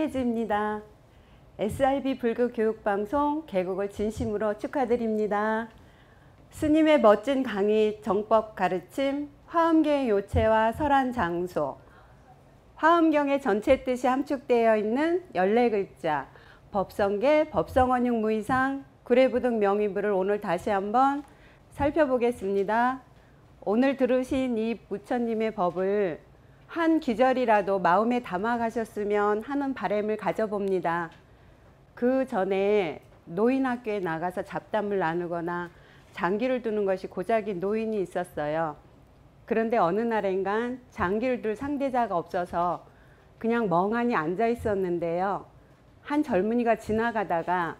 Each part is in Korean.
안녕하세요. 선혜지입니다. SIB 불교 교육방송 개국을 진심으로 축하드립니다. 스님의 멋진 강의, 정법 가르침, 화엄경의 요체와 설한 장소, 화엄경의 전체 뜻이 함축되어 있는 14글자, 법성계, 법성원육 무이상, 구례부등 명의부를 오늘 다시 한번 살펴보겠습니다. 오늘 들으신 이 부처님의 법을 한 기절이라도 마음에 담아 가셨으면 하는 바램을 가져봅니다. 그 전에 노인학교에 나가서 잡담을 나누거나 장기를 두는 것이 고작인 노인이 있었어요. 그런데 어느 날엔간 장기를 둘 상대자가 없어서 그냥 멍하니 앉아 있었는데요. 한 젊은이가 지나가다가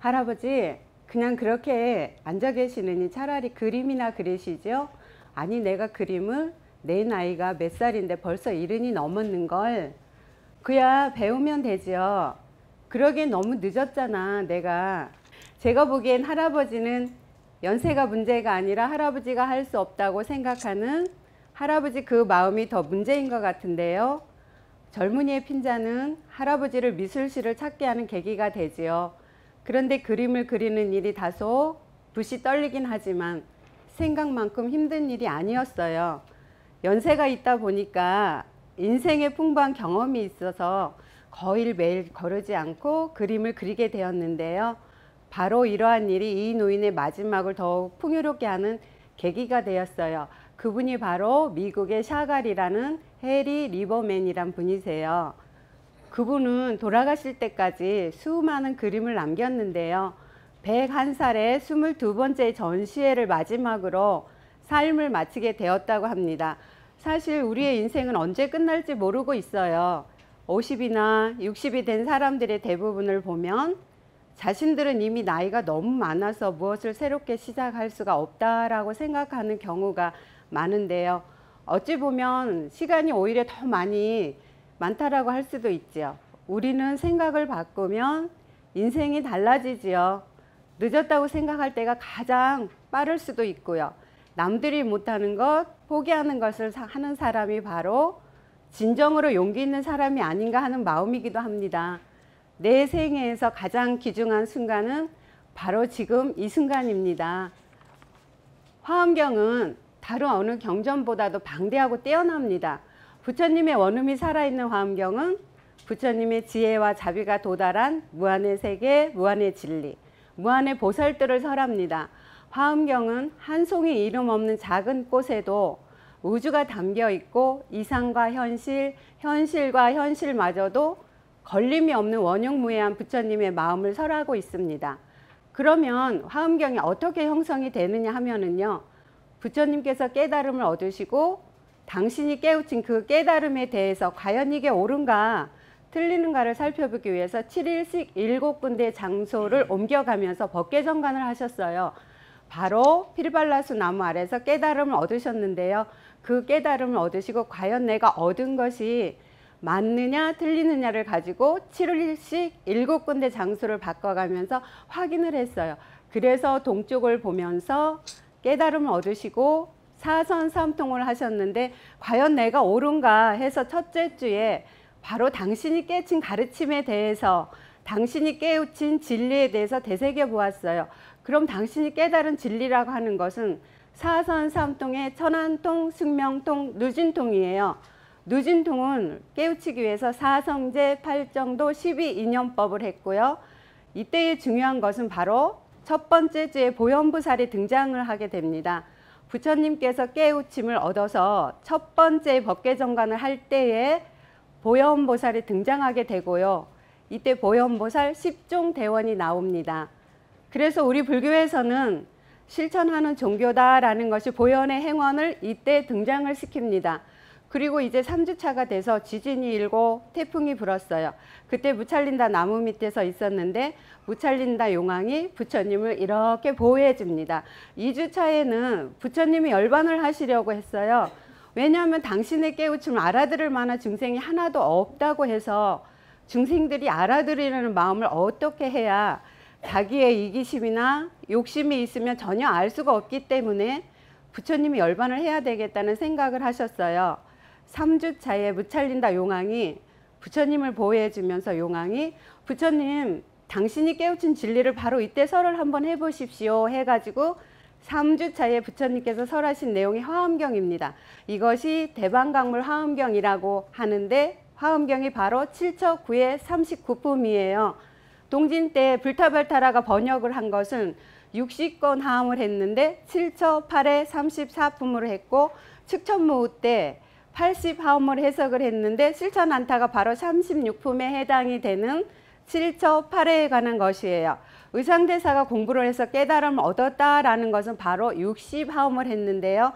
할아버지 그냥 그렇게 앉아 계시느니 차라리 그림이나 그리시죠. 아니 내가 그림을 내 나이가 몇 살인데 벌써 이른이 넘었는 걸. 그야 배우면 되죠. 그러기엔 너무 늦었잖아 내가. 제가 보기엔 할아버지는 연세가 문제가 아니라 할아버지가 할 수 없다고 생각하는 할아버지 그 마음이 더 문제인 것 같은데요. 젊은이의 핀자는 할아버지를 미술실을 찾게 하는 계기가 되지요. 그런데 그림을 그리는 일이 다소 붓이 떨리긴 하지만 생각만큼 힘든 일이 아니었어요. 연세가 있다 보니까 인생의 풍부한 경험이 있어서 거의 매일 거르지 않고 그림을 그리게 되었는데요. 바로 이러한 일이 이 노인의 마지막을 더욱 풍요롭게 하는 계기가 되었어요. 그분이 바로 미국의 샤갈이라는 해리 리버맨이란 분이세요. 그분은 돌아가실 때까지 수많은 그림을 남겼는데요. 101살에 22번째 전시회를 마지막으로 삶을 마치게 되었다고 합니다. 사실 우리의 인생은 언제 끝날지 모르고 있어요. 50이나 60이 된 사람들의 대부분을 보면 자신들은 이미 나이가 너무 많아서 무엇을 새롭게 시작할 수가 없다라고 생각하는 경우가 많은데요. 어찌 보면 시간이 오히려 더 많이 많다라고 할 수도 있죠. 우리는 생각을 바꾸면 인생이 달라지지요. 늦었다고 생각할 때가 가장 빠를 수도 있고요. 남들이 못하는 것, 포기하는 것을 하는 사람이 바로 진정으로 용기 있는 사람이 아닌가 하는 마음이기도 합니다. 내 생애에서 가장 귀중한 순간은 바로 지금 이 순간입니다. 화엄경은 다른 어느 경전보다도 방대하고 뛰어납니다. 부처님의 원음이 살아있는 화엄경은 부처님의 지혜와 자비가 도달한 무한의 세계, 무한의 진리, 무한의 보살들을 설합니다. 화엄경은 한 송이 이름 없는 작은 꽃에도 우주가 담겨 있고 이상과 현실, 현실과 현실마저도 걸림이 없는 원흉무해한 부처님의 마음을 설하고 있습니다. 그러면 화엄경이 어떻게 형성이 되느냐 하면은요. 부처님께서 깨달음을 얻으시고 당신이 깨우친 그 깨달음에 대해서 과연 이게 옳은가 틀리는가를 살펴보기 위해서 7일씩 7군데 장소를 옮겨가면서 법계정관을 하셨어요. 바로 피르발라수 나무 아래서 깨달음을 얻으셨는데요. 그 깨달음을 얻으시고 과연 내가 얻은 것이 맞느냐 틀리느냐를 가지고 7일씩 7군데 장소를 바꿔가면서 확인을 했어요. 그래서 동쪽을 보면서 깨달음을 얻으시고 사선 삼통을 하셨는데 과연 내가 옳은가 해서 첫째 주에 바로 당신이 깨친 가르침에 대해서 당신이 깨우친 진리에 대해서 되새겨 보았어요. 그럼 당신이 깨달은 진리라고 하는 것은 사선 삼통의 천안통, 승명통, 누진통이에요. 누진통은 깨우치기 위해서 사성제, 팔정도, 십이인연법을 했고요. 이때의 중요한 것은 바로 첫 번째 주에 보현부살이 등장을 하게 됩니다. 부처님께서 깨우침을 얻어서 첫 번째 법계정관을 할 때에 보현보살이 등장하게 되고요. 이때 보현보살 10종 대원이 나옵니다. 그래서 우리 불교에서는 실천하는 종교다라는 것이 보현의 행원을 이때 등장을 시킵니다. 그리고 이제 3주차가 돼서 지진이 일고 태풍이 불었어요. 그때 무찰린다 나무 밑에서 있었는데 무찰린다 용왕이 부처님을 이렇게 보호해 줍니다. 2주차에는 부처님이 열반을 하시려고 했어요. 왜냐하면 당신의 깨우침을 알아들을 만한 중생이 하나도 없다고 해서 중생들이 알아들으려는 마음을 어떻게 해야 자기의 이기심이나 욕심이 있으면 전혀 알 수가 없기 때문에 부처님이 열반을 해야 되겠다는 생각을 하셨어요. 삼주차에 무찰린다 용왕이 부처님을 보호해 주면서 용왕이 부처님 당신이 깨우친 진리를 바로 이때 설을 한번 해보십시오 해가지고 3주 차에 부처님께서 설하신 내용이 화엄경입니다. 이것이 대방강물 화엄경이라고 하는데 화엄경이 바로 7처 9의 39품이에요. 동진 때 불타발타라가 번역을 한 것은 60권 하음을 했는데 7처 8의 34품으로 했고 측천무우 때 80하음을 해석을 했는데 실천안타가 바로 36품에 해당이 되는 7처 8회에 관한 것이에요. 의상대사가 공부를 해서 깨달음을 얻었다라는 것은 바로 60하음을 했는데요.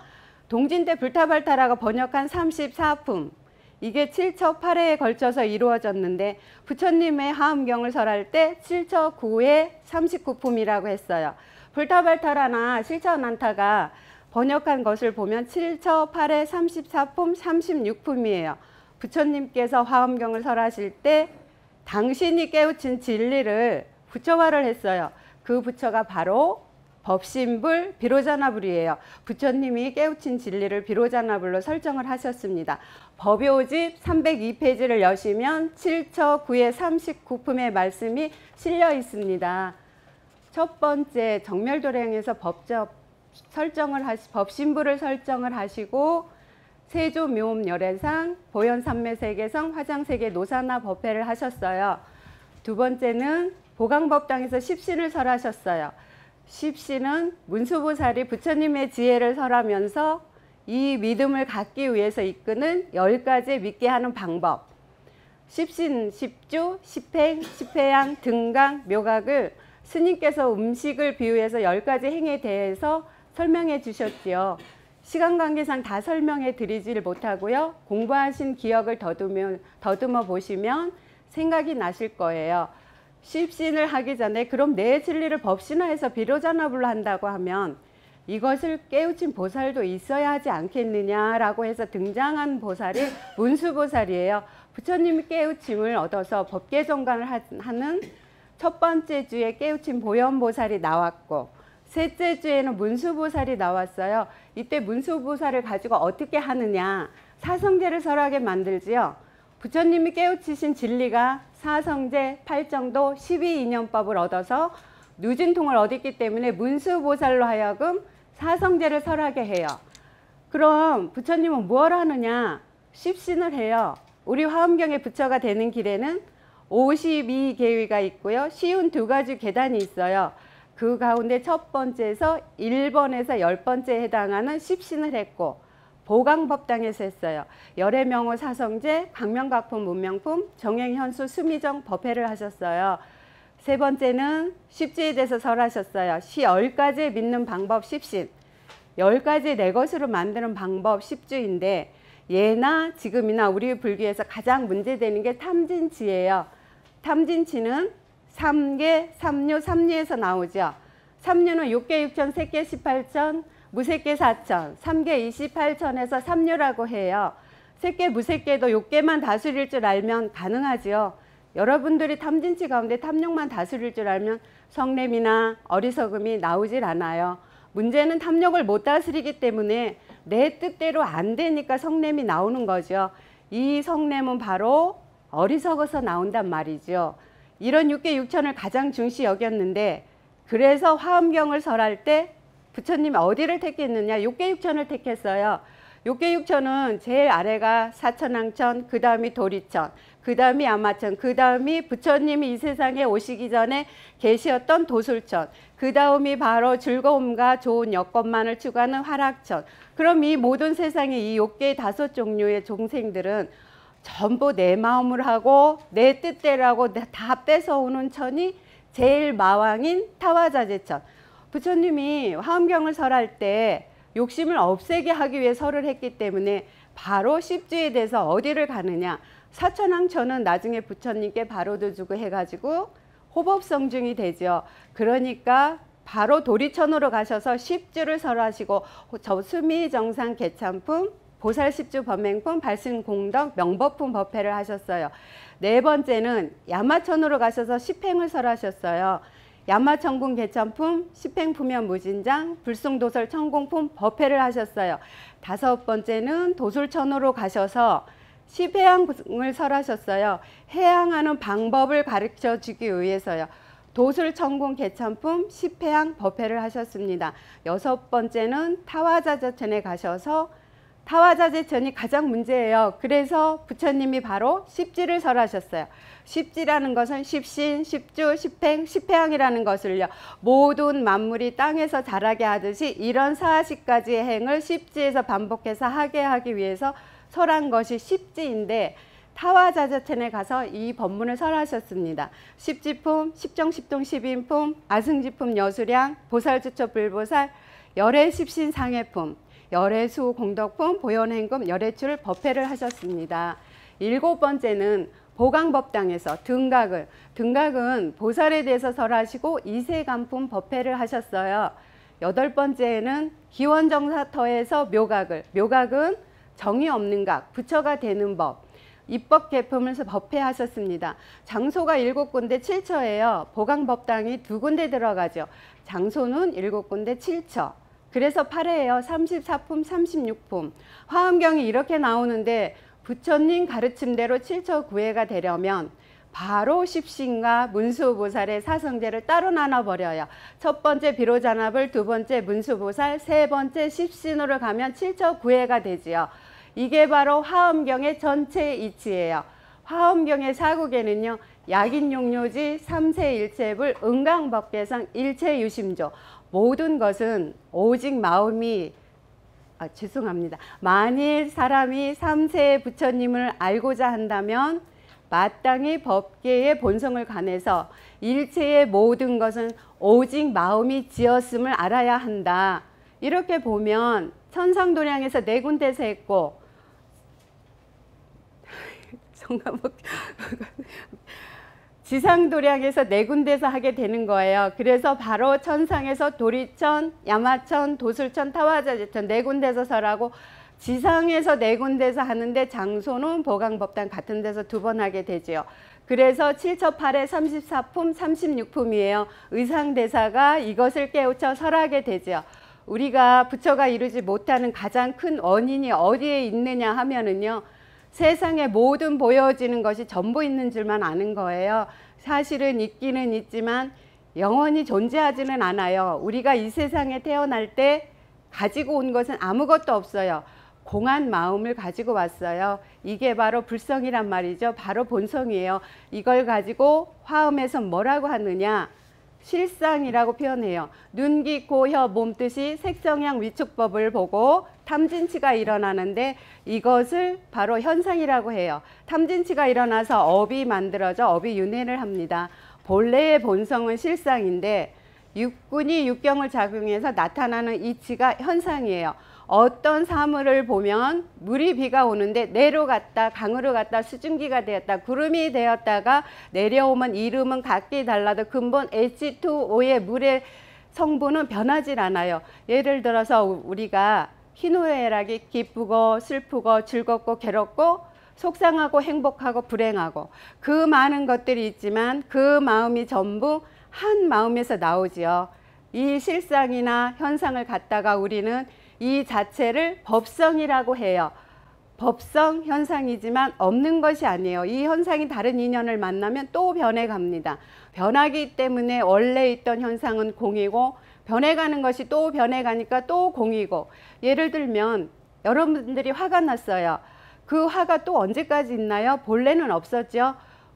동진 때 불타발타라가 번역한 34품 이게 7처 8회에 걸쳐서 이루어졌는데 부처님의 하음경을 설할 때 7처 9회 39품이라고 했어요. 불타발타라나 실천안타가 번역한 것을 보면 7처 8회 34품 36품이에요. 부처님께서 화엄경을 설하실 때 당신이 깨우친 진리를 부처화를 했어요. 그 부처가 바로 법신불 비로자나불이에요. 부처님이 깨우친 진리를 비로자나불로 설정을 하셨습니다. 법요집 302페이지를 여시면 7처 9의 39품의 말씀이 실려 있습니다. 첫 번째 정멸도량에서 법적 설정을 하시 법신부를 설정을 하시고 세조 묘음 열애상 보현 삼매 세계성 화장 세계 노사나 법회를 하셨어요. 두 번째는 보강법당에서 십신을 설하셨어요. 십신은 문수보살이 부처님의 지혜를 설하면서 이 믿음을 갖기 위해서 이끄는 열 가지 믿게 하는 방법. 십신, 십주, 십행, 십회양, 등강, 묘각을 스님께서 음식을 비유해서 열 가지 행에 대해서 설명해 주셨지요. 시간 관계상 다 설명해 드리질 못하고요. 공부하신 기억을 더듬어, 더듬어 보시면 생각이 나실 거예요. 십신을 하기 전에 그럼 내 진리를 법신화해서 비로자나불로 한다고 하면 이것을 깨우친 보살도 있어야 하지 않겠느냐라고 해서 등장한 보살이 문수보살이에요. 부처님이 깨우침을 얻어서 법계정관을 하는 첫 번째 주에 깨우친 보현보살이 나왔고 셋째 주에는 문수보살이 나왔어요. 이때 문수보살을 가지고 어떻게 하느냐 사성제를 설하게 만들지요. 부처님이 깨우치신 진리가 사성제, 팔정도, 12인연법을 얻어서 누진통을 얻었기 때문에 문수보살로 하여금 사성제를 설하게 해요. 그럼 부처님은 뭘 하느냐? 십신을 해요. 우리 화엄경의 부처가 되는 길에는 52계위가 있고요. 쉬운 두 가지 계단이 있어요. 그 가운데 첫 번째에서 1번에서 10번째에 해당하는 십신을 했고 보강법당에서 했어요. 열애명호 사성제, 강명각품 문명품, 정행현수 수미정 법회를 하셨어요. 세 번째는 십지에 대해서 설하셨어요. 시 열가지 믿는 방법 십신. 열 가지 내 것으로 만드는 방법 십주인데 예나 지금이나 우리 불교에서 가장 문제되는 게 탐진치예요. 탐진치는 삼계, 삼류, 삼리에서 나오죠. 삼류는 육계 육천, 세계 십팔천, 무색계 사천, 삼계 이십팔천에서 삼류라고 해요. 색계, 무색계도 육계만 다스릴 줄 알면 가능하지요. 여러분들이 탐진치 가운데 탐욕만 다스릴 줄 알면 성냄이나 어리석음이 나오질 않아요. 문제는 탐욕을 못 다스리기 때문에 내 뜻대로 안 되니까 성냄이 나오는 거죠. 이 성냄은 바로 어리석어서 나온단 말이죠. 이런 육계 육천을 가장 중시 여겼는데 그래서 화엄경을 설할 때 부처님이 어디를 택했느냐 육계 육천을 택했어요. 육계 육천은 제일 아래가 사천왕천, 그 다음이 도리천, 그 다음이 아마천, 그 다음이 부처님이 이 세상에 오시기 전에 계시었던 도술천, 그 다음이 바로 즐거움과 좋은 여건만을 추구하는 화락천. 그럼 이 모든 세상의 이 욕계 다섯 종류의 종생들은 전부 내 마음을 하고 내 뜻대로 하고 다 뺏어오는 천이 제일 마왕인 타화자재천. 부처님이 화엄경을 설할 때 욕심을 없애게 하기 위해 설을 했기 때문에 바로 십주에 대해서 어디를 가느냐. 사천왕천은 나중에 부처님께 바로도 주고 해가지고 호법성중이 되죠. 그러니까 바로 도리천으로 가셔서 십주를 설하시고 저 수미정상 개참품 보살십주 범행품 발신공덕 명법품 법회를 하셨어요. 네 번째는 야마천으로 가셔서 십행을 설하셨어요. 야마천궁 개천품, 십행푸면 무진장, 불승도설 천공품 법회를 하셨어요. 다섯 번째는 도술천으로 가셔서 십해양을 설하셨어요. 해양하는 방법을 가르쳐 주기 위해서요. 도술천공 개천품 십해양 법회를 하셨습니다. 여섯 번째는 타화자재천에 가셔서 타화자재천이 가장 문제예요. 그래서 부처님이 바로 십지를 설하셨어요. 십지라는 것은 십신, 십주, 십행, 십해양이라는 것을요. 모든 만물이 땅에서 자라게 하듯이 이런 사십가지의 행을 십지에서 반복해서 하게 하기 위해서 설한 것이 십지인데 타화자자천에 가서 이 법문을 설하셨습니다. 십지품, 십정십동 십인품, 아승지품 여수량, 보살주처 불보살, 열애십신 상해품, 열애수 공덕품, 보현행금, 열애출 법회를 하셨습니다. 일곱 번째는 보강법당에서 등각을 등각은 보살에 대해서 설하시고 이세간품 법회를 하셨어요. 여덟 번째는 기원정사터에서 묘각을 묘각은 정이 없는 각 부처가 되는 법 입법 개품을 법회하셨습니다. 장소가 일곱 군데 칠처예요. 보강법당이 두 군데 들어가죠. 장소는 일곱 군데 칠처. 그래서 8회예요. 34품, 36품. 화엄경이 이렇게 나오는데 부처님 가르침대로 7처 구회가 되려면 바로 십신과 문수보살의 사성제를 따로 나눠버려요. 첫 번째 비로잔압을 두 번째 문수보살, 세 번째 십신으로 가면 7처 구회가 되지요. 이게 바로 화엄경의 전체 이치예요. 화엄경의 사국에는요. 약인용료지 삼세일체불 은강법계상 일체유심조 모든 것은 오직 마음이 아, 죄송합니다. 만일 사람이 삼세 부처님을 알고자 한다면 마땅히 법계의 본성을 관해서 일체의 모든 것은 오직 마음이 지었음을 알아야 한다. 이렇게 보면 천상도량에서 네 군데서 했고 지상 도량에서 네 군데서 하게 되는 거예요. 그래서 바로 천상에서 도리천, 야마천, 도술천, 타화자재천 네 군데서 설하고 지상에서 네 군데서 하는데 장소는 보강법당 같은 데서 두 번 하게 되지요. 그래서 7처 8에 34품, 36품이에요. 의상대사가 이것을 깨우쳐 설하게 되지요. 우리가 부처가 이루지 못하는 가장 큰 원인이 어디에 있느냐 하면은요. 세상에 모든 보여지는 것이 전부 있는 줄만 아는 거예요. 사실은 있기는 있지만 영원히 존재하지는 않아요. 우리가 이 세상에 태어날 때 가지고 온 것은 아무것도 없어요. 공한 마음을 가지고 왔어요. 이게 바로 불성이란 말이죠. 바로 본성이에요. 이걸 가지고 화음에서 뭐라고 하느냐? 실상이라고 표현해요. 눈, 귀, 코, 혀, 몸 뜻이 색성향 위축법을 보고 탐진치가 일어나는데 이것을 바로 현상이라고 해요. 탐진치가 일어나서 업이 만들어져 업이 윤회를 합니다. 본래의 본성은 실상인데 육군이 육경을 작용해서 나타나는 이치가 현상이에요. 어떤 사물을 보면 물이 비가 오는데 내려갔다 강으로 갔다 수증기가 되었다 구름이 되었다가 내려오면 이름은 각기 달라도 근본 H2O의 물의 성분은 변하질 않아요. 예를 들어서 우리가 희노애락이 기쁘고 슬프고 즐겁고 괴롭고 속상하고 행복하고 불행하고 그 많은 것들이 있지만 그 마음이 전부 한 마음에서 나오지요. 이 실상이나 현상을 갖다가 우리는 이 자체를 법성이라고 해요. 법성 현상이지만 없는 것이 아니에요. 이 현상이 다른 인연을 만나면 또 변해갑니다. 변하기 때문에 원래 있던 현상은 공이고 변해가는 것이 또 변해가니까 또 공이고 예를 들면 여러분들이 화가 났어요. 그 화가 또 언제까지 있나요? 본래는 없었죠.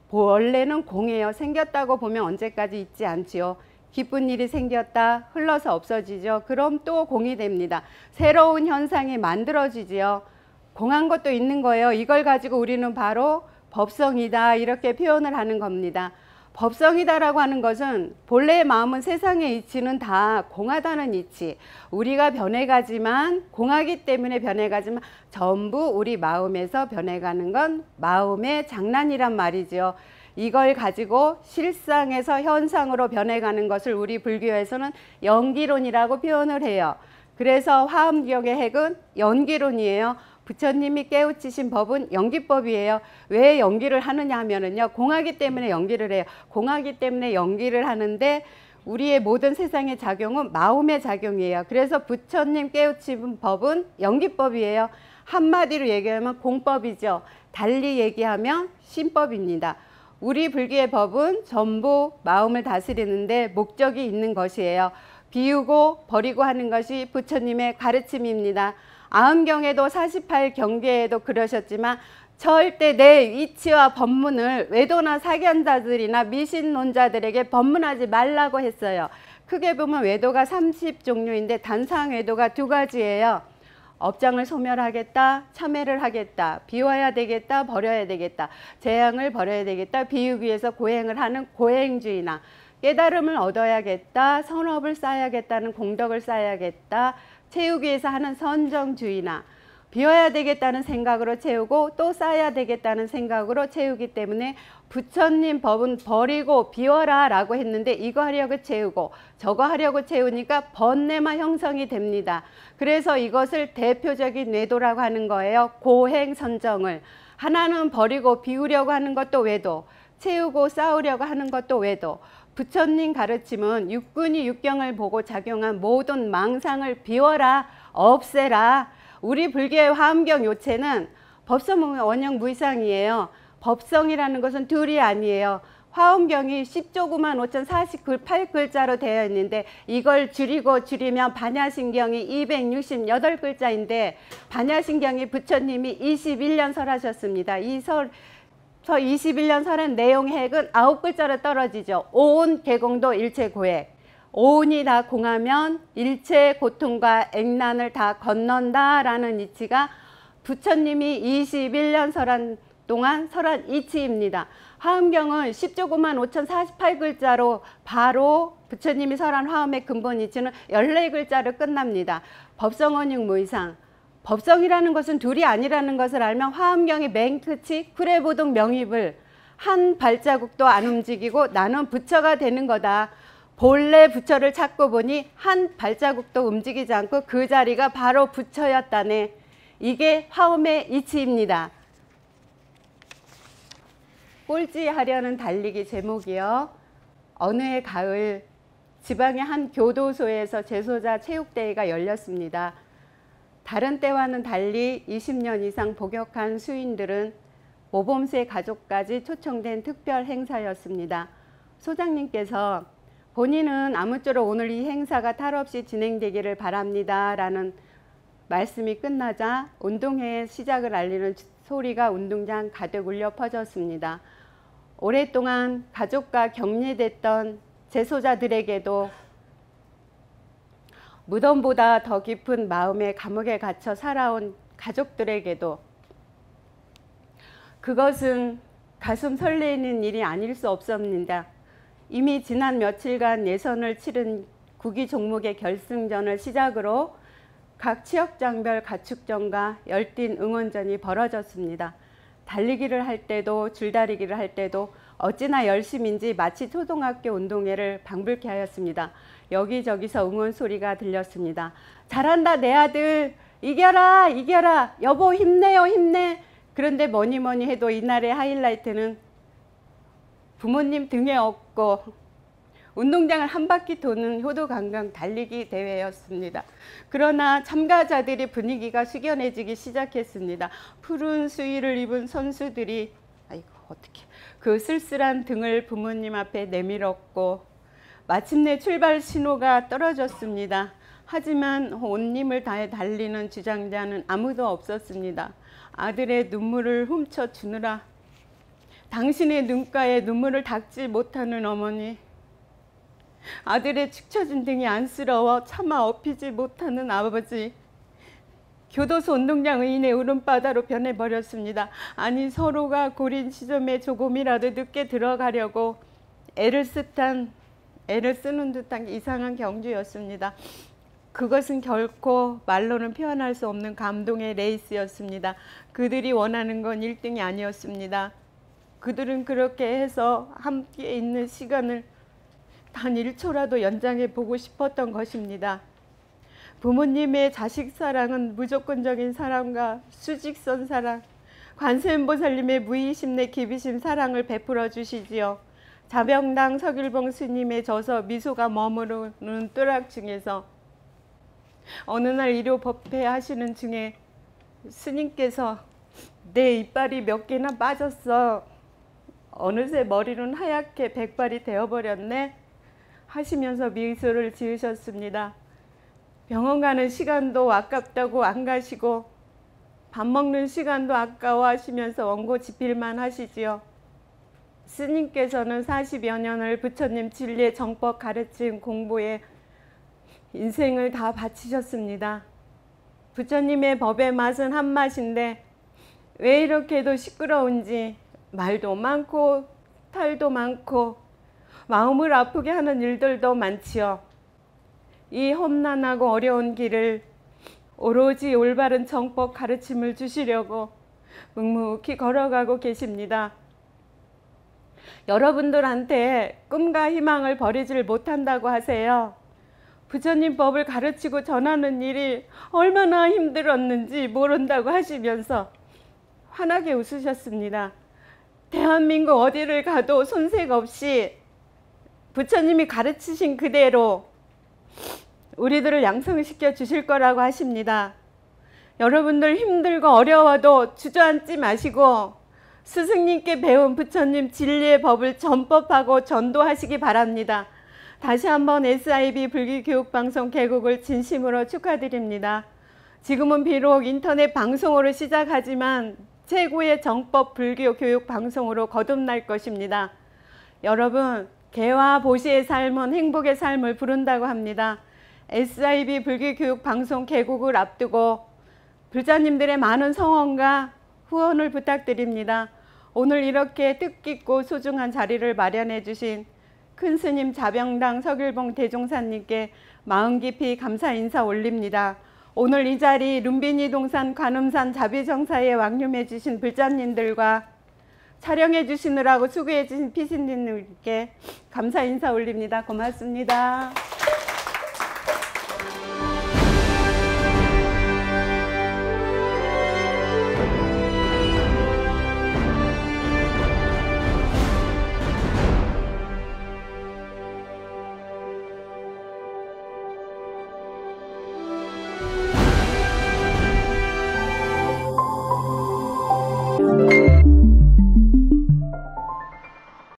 원래는 공이에요. 생겼다고 보면 언제까지 있지 않지요. 기쁜 일이 생겼다 흘러서 없어지죠. 그럼 또 공이 됩니다. 새로운 현상이 만들어지지요. 공한 것도 있는 거예요. 이걸 가지고 우리는 바로 법성이다 이렇게 표현을 하는 겁니다. 법성이다라고 하는 것은 본래의 마음은 세상의 이치는 다 공하다는 이치. 우리가 변해가지만 공하기 때문에 변해가지만 전부 우리 마음에서 변해가는 건 마음의 장난이란 말이죠. 이걸 가지고 실상에서 현상으로 변해가는 것을 우리 불교에서는 연기론이라고 표현을 해요. 그래서 화엄경의 핵은 연기론이에요. 부처님이 깨우치신 법은 연기법이에요. 왜 연기를 하느냐 하면은요. 공하기 때문에 연기를 해요. 공하기 때문에 연기를 하는데 우리의 모든 세상의 작용은 마음의 작용이에요. 그래서 부처님 깨우친 법은 연기법이에요. 한마디로 얘기하면 공법이죠. 달리 얘기하면 신법입니다. 우리 불교의 법은 전부 마음을 다스리는데 목적이 있는 것이에요. 비우고 버리고 하는 것이 부처님의 가르침입니다. 아음경에도 48경계에도 그러셨지만 절대 내 위치와 법문을 외도나 사견자들이나 미신론자들에게 법문하지 말라고 했어요. 크게 보면 외도가 30종류인데 단상 외도가 두 가지예요. 업장을 소멸하겠다, 참회를 하겠다, 비워야 되겠다, 버려야 되겠다, 재앙을 버려야 되겠다, 비우기 위해서 고행을 하는 고행주의나 깨달음을 얻어야겠다, 선업을 쌓아야겠다는 공덕을 쌓아야겠다, 채우기 위해서 하는 선정주의나 비워야 되겠다는 생각으로 채우고 또 쌓아야 되겠다는 생각으로 채우기 때문에 부처님 법은 버리고 비워라 라고 했는데 이거 하려고 채우고 저거 하려고 채우니까 번뇌만 형성이 됩니다. 그래서 이것을 대표적인 뇌도라고 하는 거예요. 고행 선정을. 하나는 버리고 비우려고 하는 것도 외도, 채우고 쌓으려고 하는 것도 외도. 부처님 가르침은 육군이 육경을 보고 작용한 모든 망상을 비워라, 없애라. 우리 불교의 화엄경 요체는 법성 원형 무이상이에요. 법성이라는 것은 둘이 아니에요. 화엄경이 10조구만 5048글자로 되어 있는데 이걸 줄이고 줄이면 반야신경이 268글자인데 반야신경이 부처님이 21년 설하셨습니다. 이 설, 저 21년 설한 내용 핵은 9글자로 떨어지죠. 온 개공도 일체 고액. 오온이 다 공하면 일체 고통과 액난을 다 건넌다라는 이치가 부처님이 21년 설한 동안 설한 이치입니다. 화엄경은 10조구만 5048글자로 바로 부처님이 설한 화엄의 근본 이치는 14글자로 끝납니다. 법성원육 무이상. 법성이라는 것은 둘이 아니라는 것을 알면 화엄경의 맨 끝이 구레보동 명입을 한 발자국도 안 움직이고 나는 부처가 되는 거다. 본래 부처를 찾고 보니 한 발자국도 움직이지 않고 그 자리가 바로 부처였다네. 이게 화엄의 이치입니다. 꼴찌하려는 달리기 제목이요. 어느 해 가을 지방의 한 교도소에서 재소자 체육대회가 열렸습니다. 다른 때와는 달리 20년 이상 복역한 수인들은 모범세 가족까지 초청된 특별 행사였습니다. 소장님께서 본인은 아무쪼록 오늘 이 행사가 탈 없이 진행되기를 바랍니다. 라는 말씀이 끝나자 운동회 시작을 알리는 소리가 운동장 가득 울려 퍼졌습니다. 오랫동안 가족과 격리됐던 재소자들에게도 무덤보다 더 깊은 마음의 감옥에 갇혀 살아온 가족들에게도 그것은 가슴 설레는 일이 아닐 수 없습니다. 이미 지난 며칠간 예선을 치른 구기 종목의 결승전을 시작으로 각 지역장별 가축전과 열띤 응원전이 벌어졌습니다. 달리기를 할 때도 줄다리기를 할 때도 어찌나 열심인지 마치 초등학교 운동회를 방불케 하였습니다. 여기저기서 응원 소리가 들렸습니다. 잘한다 내 아들 이겨라 이겨라 여보 힘내요 힘내 그런데 뭐니 뭐니 해도 이날의 하이라이트는 부모님 등에 업고 운동장을 한 바퀴 도는 효도관광 달리기 대회였습니다. 그러나 참가자들이 분위기가 숙연해지기 시작했습니다. 푸른 수의를 입은 선수들이 아이고 어떻게 그 쓸쓸한 등을 부모님 앞에 내밀었고 마침내 출발 신호가 떨어졌습니다. 하지만 온 힘을 다해 달리는 주장자는 아무도 없었습니다. 아들의 눈물을 훔쳐 주느라 당신의 눈가에 눈물을 닦지 못하는 어머니 아들의 축 처진 등이 안쓰러워 차마 업히지 못하는 아버지 교도소 운동장 의인의 울음바다로 변해버렸습니다. 아니 서로가 고린 시점에 조금이라도 늦게 들어가려고 애를 쓰탄 애를 쓰는 듯한 이상한 경주였습니다. 그것은 결코 말로는 표현할 수 없는 감동의 레이스였습니다. 그들이 원하는 건 1등이 아니었습니다. 그들은 그렇게 해서 함께 있는 시간을 단 1초라도 연장해 보고 싶었던 것입니다. 부모님의 자식 사랑은 무조건적인 사랑과 수직선 사랑, 관세음보살님의 무의심 내 기비심 사랑을 베풀어 주시지요. 자병당 서길봉 스님의 저서 미소가 머무르는 뚜락 중에서 어느 날 일요 법회 하시는 중에 스님께서 내 이빨이 몇 개나 빠졌어. 어느새 머리는 하얗게 백발이 되어버렸네. 하시면서 미소를 지으셨습니다. 병원 가는 시간도 아깝다고 안 가시고 밥 먹는 시간도 아까워하시면서 원고 집필만 하시지요. 스님께서는 40여 년을 부처님 진리의 정법 가르침 공부에 인생을 다 바치셨습니다. 부처님의 법의 맛은 한 맛인데 왜 이렇게도 시끄러운지 말도 많고 탈도 많고 마음을 아프게 하는 일들도 많지요. 이 험난하고 어려운 길을 오로지 올바른 정법 가르침을 주시려고 묵묵히 걸어가고 계십니다. 여러분들한테 꿈과 희망을 버리질 못한다고 하세요. 부처님 법을 가르치고 전하는 일이 얼마나 힘들었는지 모른다고 하시면서 환하게 웃으셨습니다. 대한민국 어디를 가도 손색 없이 부처님이 가르치신 그대로 우리들을 양성시켜 주실 거라고 하십니다. 여러분들 힘들고 어려워도 주저앉지 마시고 스승님께 배운 부처님 진리의 법을 전법하고 전도하시기 바랍니다. 다시 한번 SIB 불기교육방송 개국을 진심으로 축하드립니다. 지금은 비록 인터넷 방송으로 시작하지만 최고의 정법 불교 교육 방송으로 거듭날 것입니다. 여러분, 개와 보시의 삶은 행복의 삶을 부른다고 합니다. SIB 불교 교육 방송 개국을 앞두고 불자님들의 많은 성원과 후원을 부탁드립니다. 오늘 이렇게 뜻깊고 소중한 자리를 마련해 주신 큰 스님 자병당 서길봉 대종사님께 마음 깊이 감사 인사 올립니다. 오늘 이 자리 룸비니 동산 관음산 자비정사에 왕림해 주신 불자님들과 촬영해 주시느라고 수고해 주신 피신님께 감사 인사 올립니다. 고맙습니다.